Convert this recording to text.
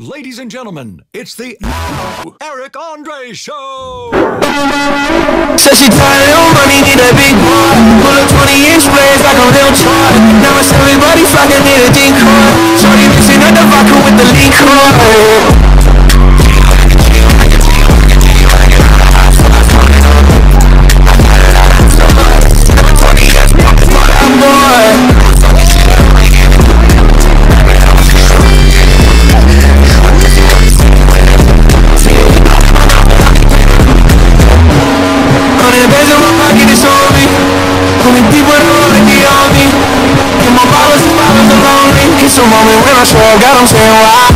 Ladies and gentlemen, it's the Eric Andre Show. Said she tired of money, need a big boy. Pull up 20 inch blades like a real toy. Now it's everybody flocking, need a decoy. Shorty mixing up the vodka with the liquor. Only people to get on me. Get my bottles and bottles alone me. It's a moment when I show up, God, I'm saying why.